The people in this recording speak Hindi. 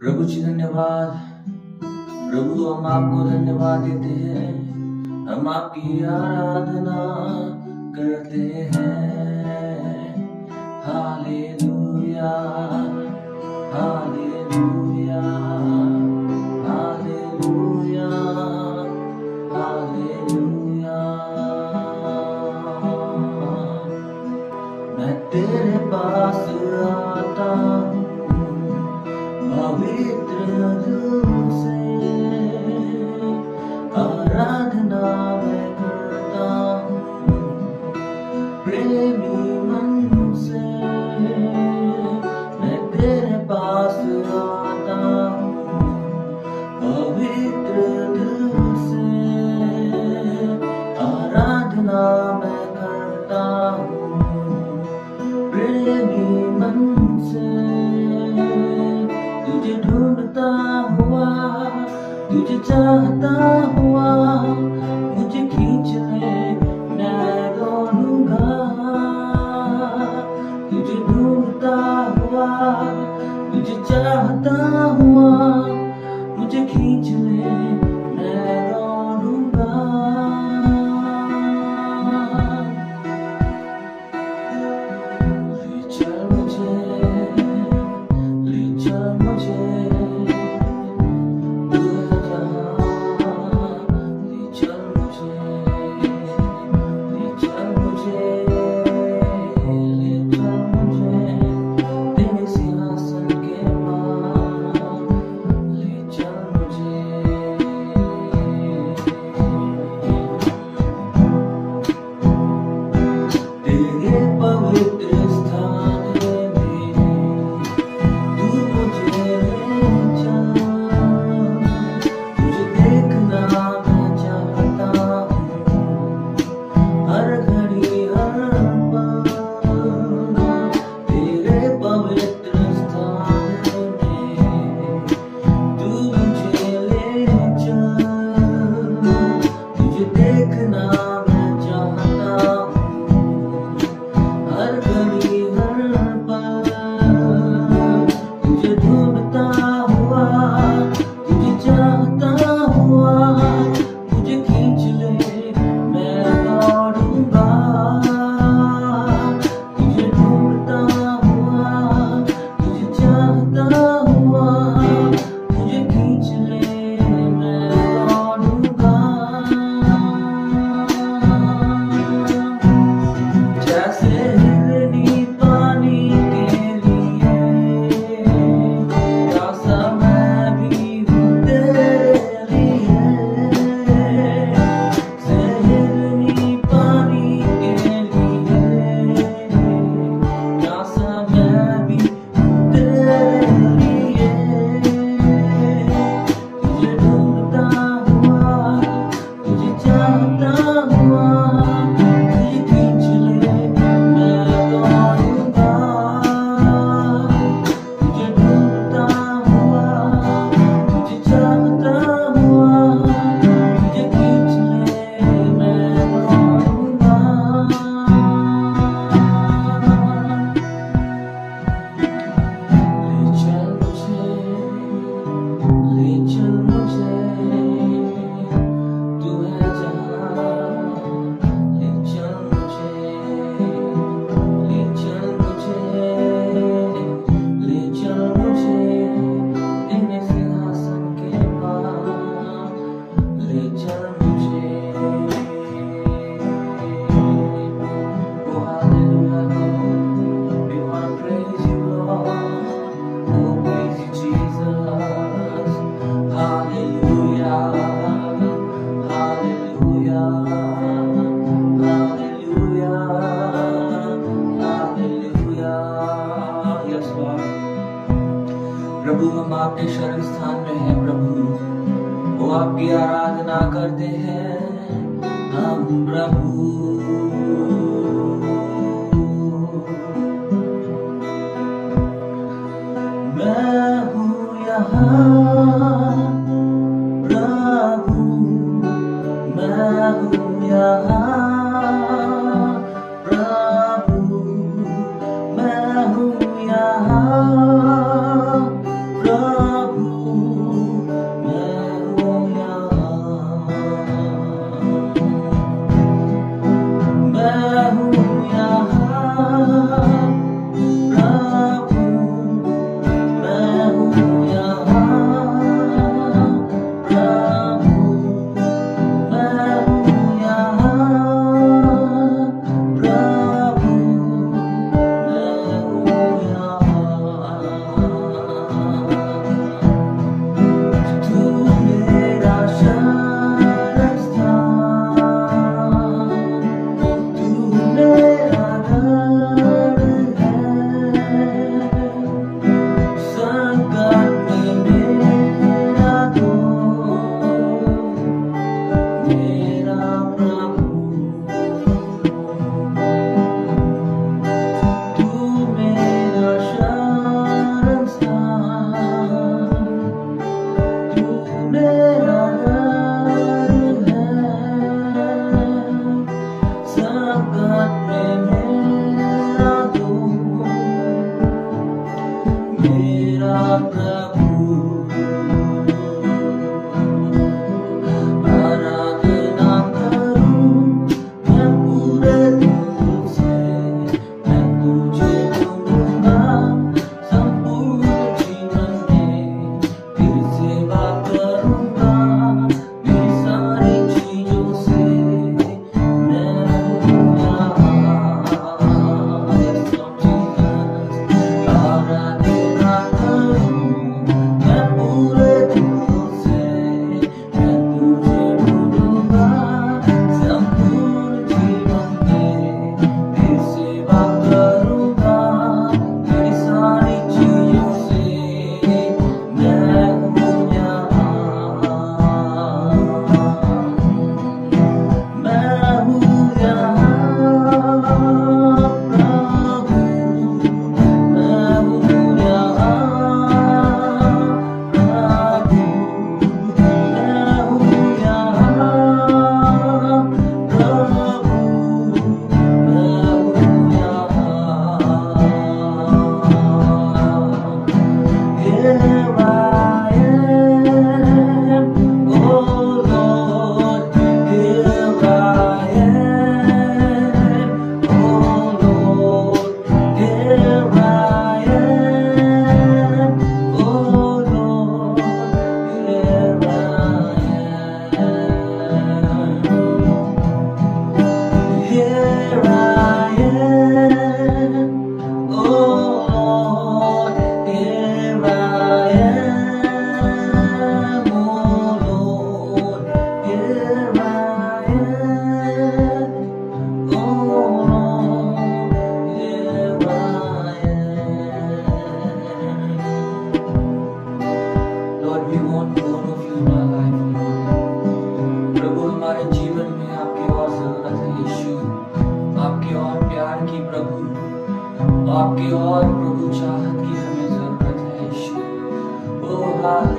प्रभु जी, धन्यवाद। प्रभु, हम आपको धन्यवाद देते हैं। हम आपकी आराधना करते हैं। Hallelujah hallelujah. से तुझे ढूंढता हुआ तुझे चाहता हुआ आपके शरण स्थान में है प्रभु। वो आपकी आराधना करते हैं। हम प्रभु। हमारे जीवन में आपकी और ज़रूरत है, यीशु। आपके और प्यार की प्रभु। आपके और प्रभु चाहत की हमें ज़रूरत है, यीशु। ओ हाल